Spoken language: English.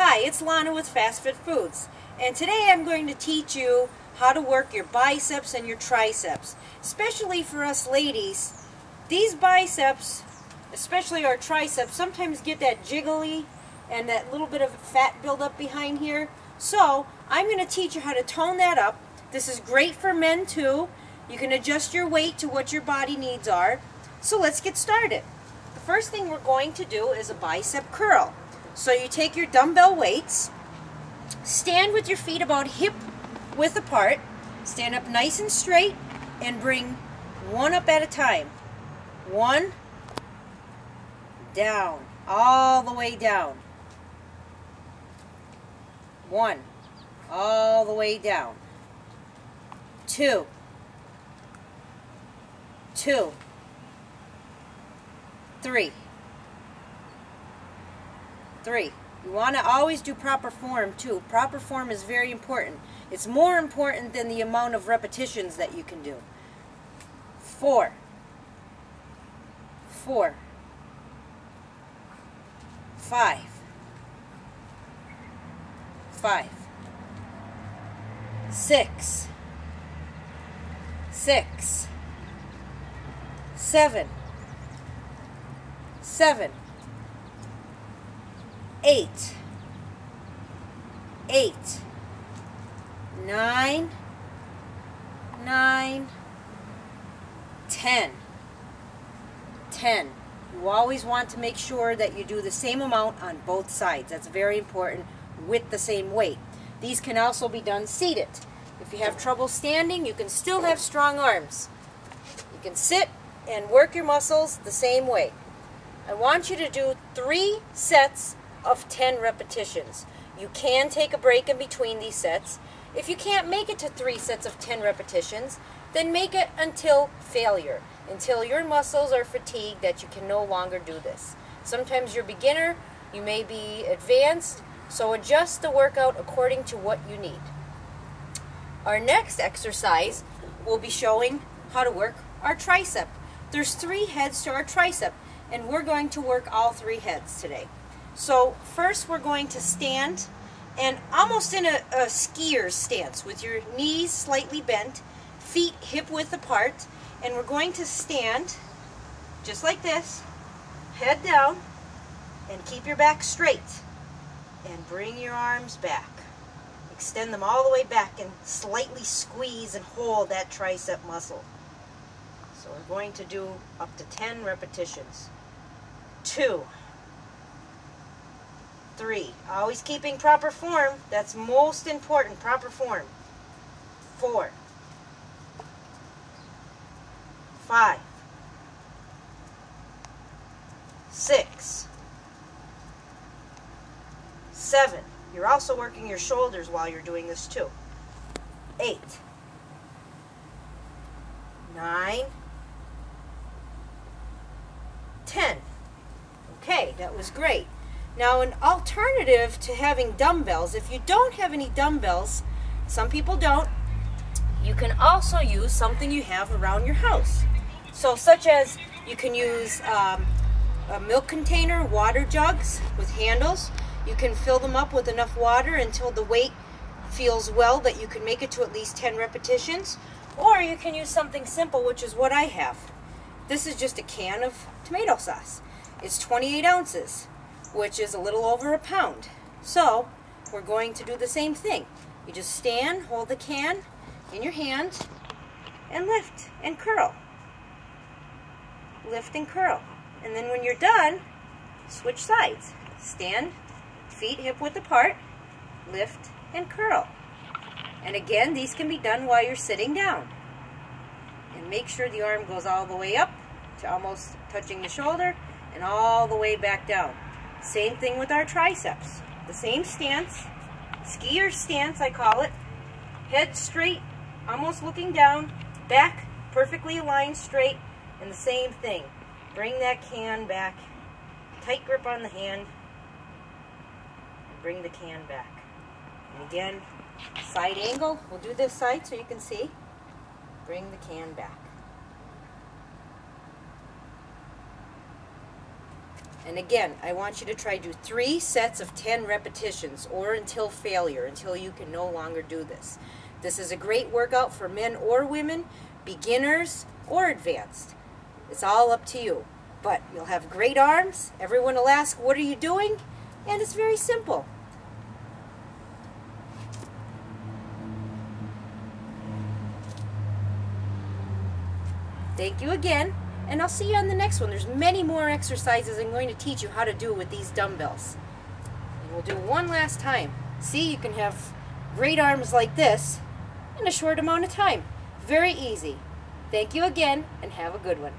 Hi, it's Lana with Fast Fit Foods, and today I'm going to teach you how to work your biceps and your triceps. Especially for us ladies, these biceps, especially our triceps, sometimes get that jiggly and that little bit of fat buildup behind here. So, I'm going to teach you how to tone that up. This is great for men too. You can adjust your weight to what your body needs are. So let's get started. The first thing we're going to do is a bicep curl. So you take your dumbbell weights, stand with your feet about hip width apart, stand up nice and straight, and bring one up at a time. One, down, all the way down. One, all the way down. Two, two, three, Three, you want to always do proper form too. Proper form is very important. It's more important than the amount of repetitions that you can do. Four, four, five, five, six, six, seven, seven, eight, eight, nine, nine, ten, ten. You always want to make sure that you do the same amount on both sides. That's very important with the same weight. These can also be done seated. If you have trouble standing, you can still have strong arms. You can sit and work your muscles the same way. I want you to do three sets of 10 repetitions. You can take a break in between these sets. If you can't make it to three sets of 10 repetitions, then make it until failure, until your muscles are fatigued that you can no longer do this. Sometimes you're beginner, you may be advanced, so adjust the workout according to what you need. Our next exercise will be showing how to work our tricep. There's three heads to our tricep, and we're going to work all three heads today. So first we're going to stand and almost in a, a skier stance with your knees slightly bent, feet hip width apart, and we're going to stand just like this, head down, and keep your back straight. And bring your arms back. Extend them all the way back and slightly squeeze and hold that tricep muscle. So we're going to do up to 10 repetitions. Two, Three, always keeping proper form. That's most important, proper form. Four. Five. Six. Seven. You're also working your shoulders while you're doing this too. Eight. Nine. Ten. Okay, that was great. Now an alternative to having dumbbells, if you don't have any dumbbells, some people don't, you can also use something you have around your house. So such as you can use um, a milk container, water jugs with handles. You can fill them up with enough water until the weight feels well that you can make it to at least 10 repetitions. Or you can use something simple, which is what I have. This is just a can of tomato sauce. It's 28 ounces which is a little over a pound. So we're going to do the same thing. You just stand, hold the can in your hand, and lift and curl. Lift and curl. And then when you're done, switch sides. Stand, feet hip width apart, lift and curl. And again, these can be done while you're sitting down. And make sure the arm goes all the way up to almost touching the shoulder and all the way back down. Same thing with our triceps. The same stance, skier stance I call it. Head straight, almost looking down, back perfectly aligned straight, and the same thing. Bring that can back, tight grip on the hand, bring the can back. And again, side angle, we'll do this side so you can see. Bring the can back. And again, I want you to try do three sets of 10 repetitions or until failure, until you can no longer do this. This is a great workout for men or women, beginners or advanced. It's all up to you. But you'll have great arms. Everyone will ask, what are you doing? And it's very simple. Thank you again, and I'll see you on the next one. There's many more exercises I'm going to teach you how to do with these dumbbells. And we'll do one last time. See, you can have great arms like this in a short amount of time. Very easy. Thank you again, and have a good one.